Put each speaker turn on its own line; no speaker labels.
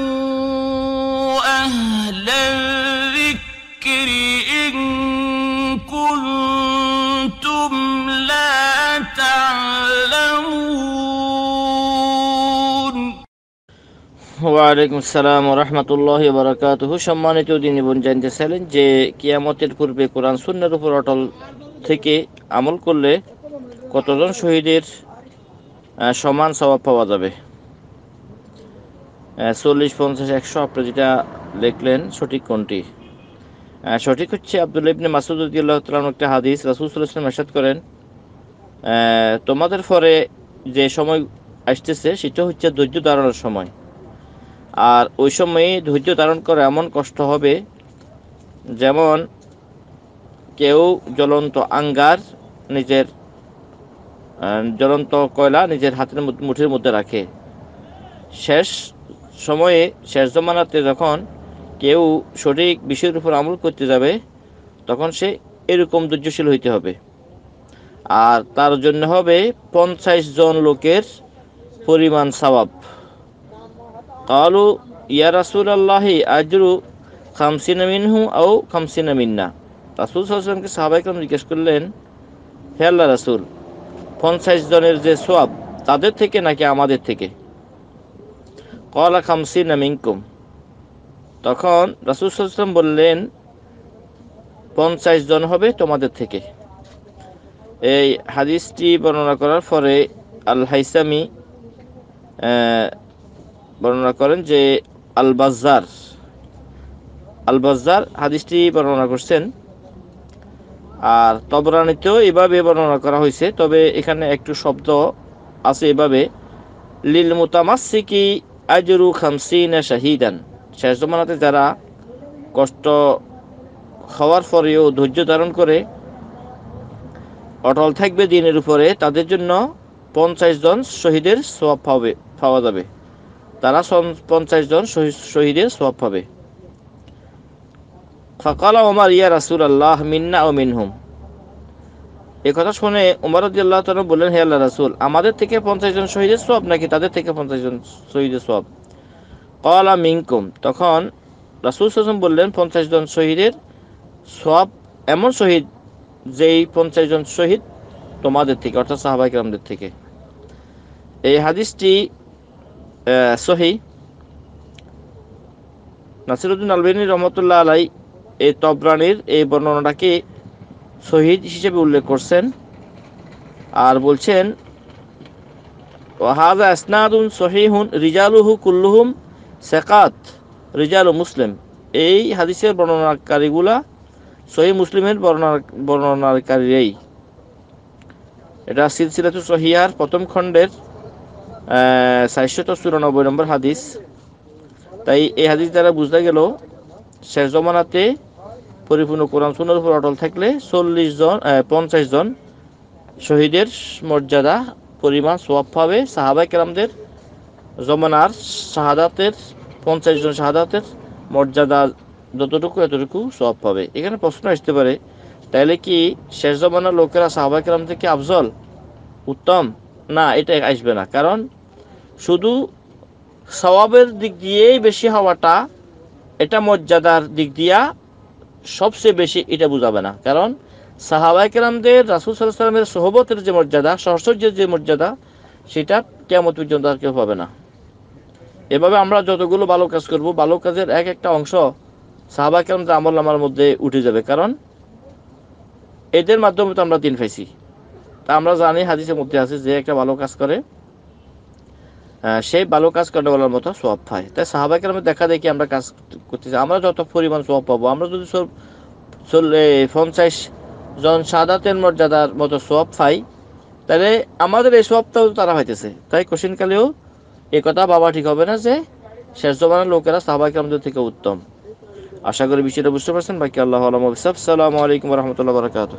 فاسألوا أهل الذكر إن كنتم لا تعلمون
ওয়ালাইকুম আসসালাম রহমতুল্লাহ বারাকাতুহ সম্মানিত দিনী বোন জানতেছিলেন যে কিয়ামতের পূর্বে কোরআন সুন্নার উপর অটল থেকে আমল করলে কতজন শহীদের আহ, সমান স্বভাব পাওয়া যাবে চল্লিশ, পঞ্চাশ, একশো আপনি যেটা লিখলেন সঠিক কোনটি? সঠিক হচ্ছে আব্দুল ইবনে মাসুদ উদ্দিল্লাহ তালাম একটা হাদিস, রাসুল এরশাদ করেন তোমাদের পরে যে সময় আসতেছে সেটা হচ্ছে ধৈর্য ধারণের সময়। আর ওই সময়ে ধৈর্য ধারণ করা এমন কষ্ট হবে, যেমন কেউ জ্বলন্ত আঙ্গার নিজের জ্বলন্ত কয়লা নিজের হাতের মুঠির মধ্যে রাখে। শেষ সময়ে শেষ জমানাতে যখন কেউ সঠিক বিষয়ের উপর আমল করতে যাবে, তখন সে এরকম ধৈর্যশীল হইতে হবে। আর তার জন্য হবে পঞ্চাশ জন লোকের পরিমাণ সওয়াব। কালু, ইয়া রাসুল আল্লাহি আজরু খামসিনা মিনহু আও খামসিনা মিন্না। রাসুল সাল্লামকে সাহাবাইকরাম জিজ্ঞেস করলেন, হে আল্লাহ রাসুল, পঞ্চাশ জনের যে সোয়াব তাদের থেকে নাকি আমাদের থেকে? কলা খামসিন মিনকুম তখন রাসুল সাল্লাম বললেন, পঞ্চাশ জন হবে তোমাদের থেকে। এই হাদিসটি বর্ণনা করার পরে আল হাইসামি বর্ণনা করেন যে আল বাজ্জার আল বাজ্জার হাদিসটি বর্ণনা করছেন। আর তবরানিতেও এভাবে বর্ণনা করা হয়েছে, তবে এখানে একটু শব্দ আছে এভাবে লিল মুতামাসিকি আজরু খামসিনা শাহিদান। শেষ জমানাতে যারা কষ্ট হওয়ার পরেও ধৈর্য ধারণ করে অটল থাকবে দিনের উপরে, তাদের জন্য পঞ্চাশ জন শহীদের সোয়াব পাবে পাওয়া যাবে। তারা পঞ্চাশ জন শহী- শহীদের সব পাবে। ফকালা ওমার ইয়া রাসুল আল্লাহ মিন্না ও মিনহুম। এ কথা শুনে উমর আল্লাহ তালা বললেন, হে আল্লাহ রাসুল, আমাদের থেকে পঞ্চাশ জন শহীদের সব নাকি তাদের থেকে পঞ্চাশ জন শহীদের সব কলা মিনকুম, তখন রাসুল সাসম বললেন, পঞ্চাশ জন শহীদের সব এমন শহীদ যেই পঞ্চাশ জন শহীদ তোমাদের থেকে, অর্থাৎ সাহাবাই সাহাবাইকরামদের থেকে। এই হাদিসটি সহি। নাসিরুদ্দিন আলবেনী রহমতুল্লাহ আলাই এই তবরানির এই বর্ণনাটাকে শহীদ হিসেবে উল্লেখ করছেন আর বলছেন ওয়াহাজা ইসনাদুন সহিহুন রিজালুহু কুল্লুহুম সেকাত রিজালু মুসলিম। এই হাদিসের বর্ণনাকারীগুলা সহি মুসলিমের বর্ণনা, বর্ণনাকারীরাই। এটা সিলসিলাতু সহিয়ার প্রথম খণ্ডের চারশত চুরানব্বই নম্বর হাদিস। তাই এই হাদিস দ্বারা বুঝতে গেল, শেষ জমানাতে পরিপূর্ণ কোরআন সুন্নার উপর অটল থাকলে চল্লিশ জন পঞ্চাশ জন শহীদের মর্যাদা, পরিমাণ সোয়াব পাবে। সাহাবাই কেরামদের জমানার শাহাদাতের, পঞ্চাশ জন শাহাদাতের মর্যাদা যতটুকু, এতটুকু সোয়াব পাবে। এখানে প্রশ্ন আসতে পারে, তাইলে কি শেষ জমানার লোকেরা সাহাবাই কেরাম থেকে আফজল? উত্তম। না, এটা আসবে না। কারণ শুধু সওয়াবের দিক দিয়েই বেশি হওয়াটা, এটা মর্যাদার দিক দিয়া সবচেয়ে বেশি এটা বোঝাবে না। কারণ সাহাবাই কেরামদের, রাসুল সাল্লামের সহবতের যে মর্যাদা, সহসর্যের যে মর্যাদা, সেটা কেমন পর্যন্ত আর কেউ পাবে না। এভাবে আমরা যতগুলো ভালো কাজ করব, ভালো কাজের এক একটা অংশ সাহাবাই কেরামদের আমল আমার মধ্যে উঠে যাবে। কারণ এদের মাধ্যমে তো আমরা দিন পাইছি তা আমরা জানি, হাদিসের মধ্যে আছে যে একটা ভালো কাজ করে সেই ভালো কাজ করে বলার মতো সব পায় তাই সাহাবাই কেরামে দেখা দেখি আমরা কাজ করতেছি। আমরা যত পরিমাণ সব পাবো, আমরা যদি সব পঞ্চাশ জন সাদাতের মর্যাদার মতো সব পাই, তাহলে আমাদের এই সবটাও তারা পাইতেছে। তাই কোশ্চিনকালেও এ কথা বাবা ঠিক হবে না যে শেষ জমানের লোকেরা সাহাবাই কেরামদের থেকে উত্তম। আশা করি বিষয়টা বুঝতে পারছেন। বাকি আল্লাহ আলম। সালামু আলাইকুম রহমতুল্লাহ বারকাত